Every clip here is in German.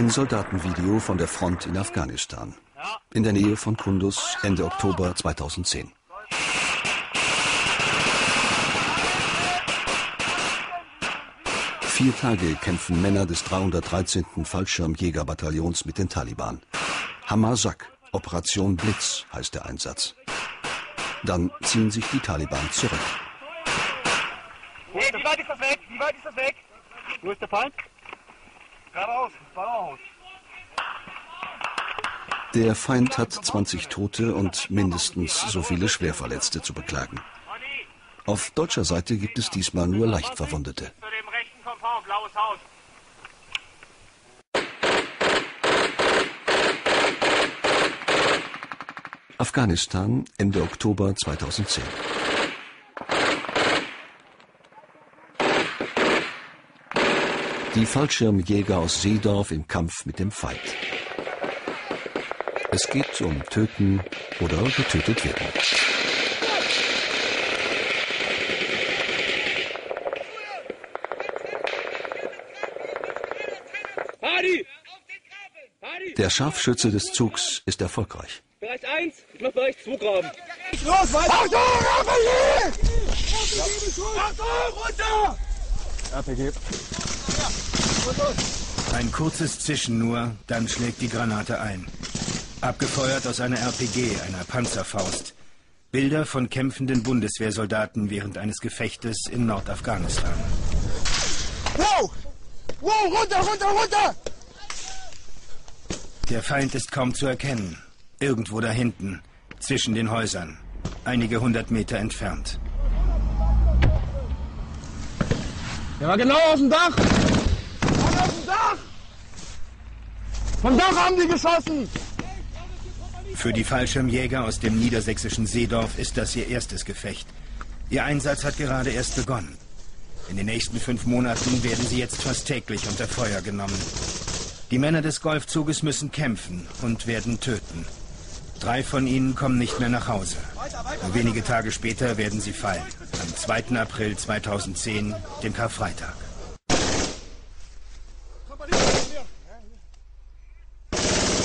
Ein Soldatenvideo von der Front in Afghanistan. In der Nähe von Kunduz Ende Oktober 2010. Vier Tage kämpfen Männer des 313. Fallschirmjägerbataillons mit den Taliban. Hamasak, Operation Blitz heißt der Einsatz. Dann ziehen sich die Taliban zurück. Hey, wie weit ist das weg? Wie weit ist das weg? Wo ist der Feind? Geradeaus, geradeaus. Der Feind hat 20 Tote und mindestens so viele Schwerverletzte zu beklagen. Auf deutscher Seite gibt es diesmal nur leicht Verwundete. Zu dem rechten Komfort, blaues Haus. Afghanistan Ende Oktober 2010. Die Fallschirmjäger aus Seedorf im Kampf mit dem Feind. Es geht um Töten oder getötet werden. Hardy! Hardy! Der Scharfschütze des Zugs ist erfolgreich. Bereich 1, ich mach Bereich 2 graben. Los, weiter! Achtung, RPG! Achtung, runter! RPG. Ein kurzes Zischen nur, dann schlägt die Granate ein. Abgefeuert aus einer RPG, einer Panzerfaust. Bilder von kämpfenden Bundeswehrsoldaten während eines Gefechtes in Nordafghanistan. Wow! Wow, runter, runter, runter! Der Feind ist kaum zu erkennen. Irgendwo da hinten, zwischen den Häusern, einige hundert Meter entfernt. Der war genau auf dem Dach! Dach! Vom Dach haben die geschossen! Für die Fallschirmjäger aus dem niedersächsischen Seedorf ist das ihr erstes Gefecht. Ihr Einsatz hat gerade erst begonnen. In den nächsten fünf Monaten werden sie jetzt fast täglich unter Feuer genommen. Die Männer des Golfzuges müssen kämpfen und werden töten. Drei von ihnen kommen nicht mehr nach Hause. Nur wenige Tage später werden sie fallen. Am 2. April 2010, dem Karfreitag.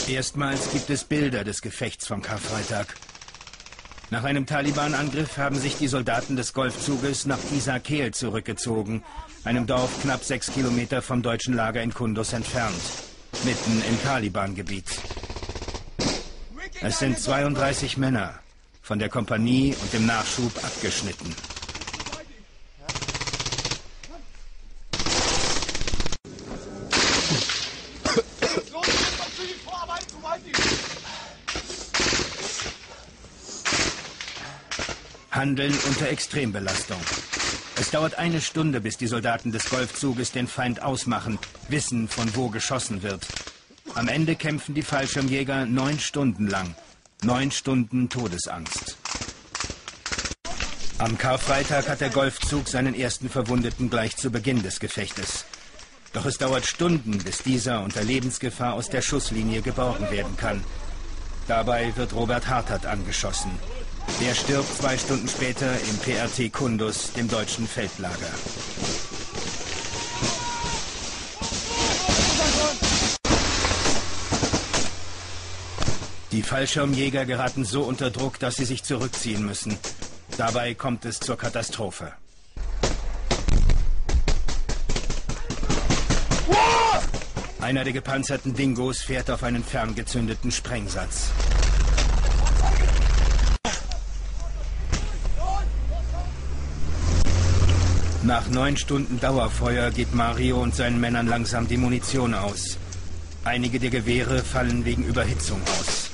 Erstmals gibt es Bilder des Gefechts vom Karfreitag. Nach einem Taliban-Angriff haben sich die Soldaten des Golfzuges nach Isakeel zurückgezogen, einem Dorf knapp sechs Kilometer vom deutschen Lager in Kunduz entfernt, mitten im Taliban-Gebiet. Es sind 32 Männer, von der Kompanie und dem Nachschub abgeschnitten. Handeln unter Extrembelastung. Es dauert eine Stunde, bis die Soldaten des Golfzuges den Feind ausmachen, wissen, von wo geschossen wird. Am Ende kämpfen die Fallschirmjäger neun Stunden lang. Neun Stunden Todesangst. Am Karfreitag hat der Golfzug seinen ersten Verwundeten gleich zu Beginn des Gefechtes. Doch es dauert Stunden, bis dieser unter Lebensgefahr aus der Schusslinie geborgen werden kann. Dabei wird Robert Hartert angeschossen. Der stirbt zwei Stunden später im PRT Kundus, dem deutschen Feldlager. Die Fallschirmjäger geraten so unter Druck, dass sie sich zurückziehen müssen. Dabei kommt es zur Katastrophe. Einer der gepanzerten Dingos fährt auf einen ferngezündeten Sprengsatz. Nach neun Stunden Dauerfeuer geht Mario und seinen Männern langsam die Munition aus. Einige der Gewehre fallen wegen Überhitzung aus.